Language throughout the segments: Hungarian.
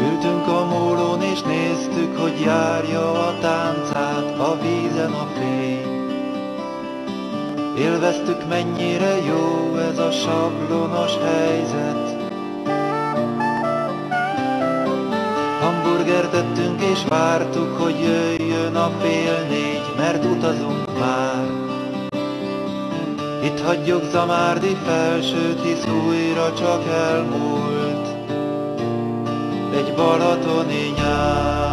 Ültünk a mólón és néztük, hogy járja a táncát a vízen a fény. Élveztük mennyire jó ez a sablonos helyzet. Hamburger tettünk és vártuk, hogy jöjjön a fél négy, mert utazunk már. Itt hagyjuk Zamárdi felsőt, hisz újra csak elmúlt egy balatoni nyár.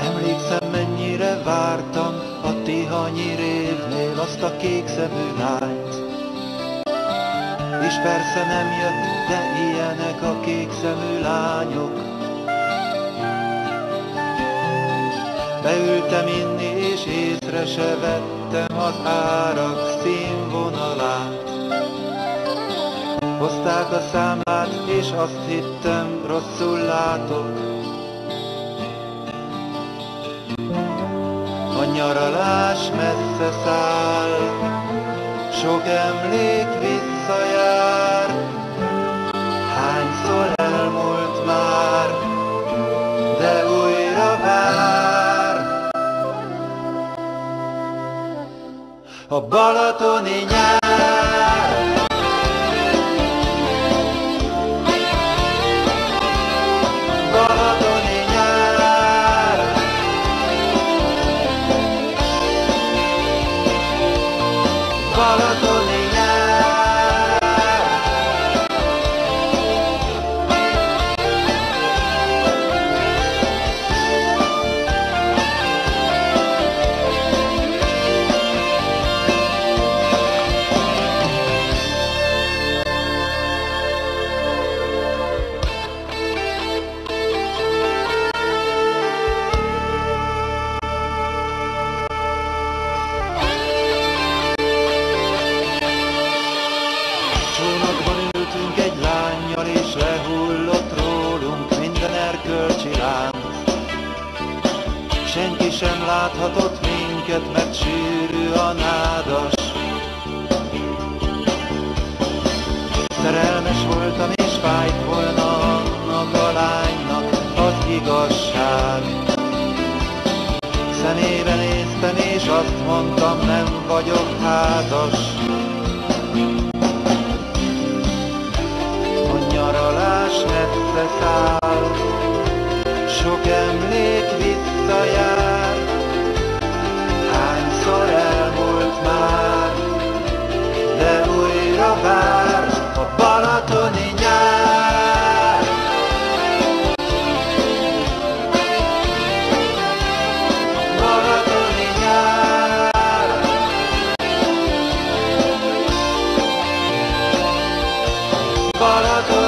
Emlékszem, mennyire vártam a Tihanyi révnél azt a kék szemű lányt. És persze nem jött, de ilyenek a kék szemű lányok. Beültem inni, és észre se vettem az árak színvonalát. Hozták a számlát, és azt hittem, rosszul látok. A nyaralás messze száll, sok emlék visszajár. Hányszor elmúlt már, de újra vár. A balatoni nyár. Láthatott minket, mert sűrű a nádas. Szerelmes voltam, és fájt volna annak a lánynak az igazság. Szemébe néztem, és azt mondtam, nem vagyok házas. Colorado.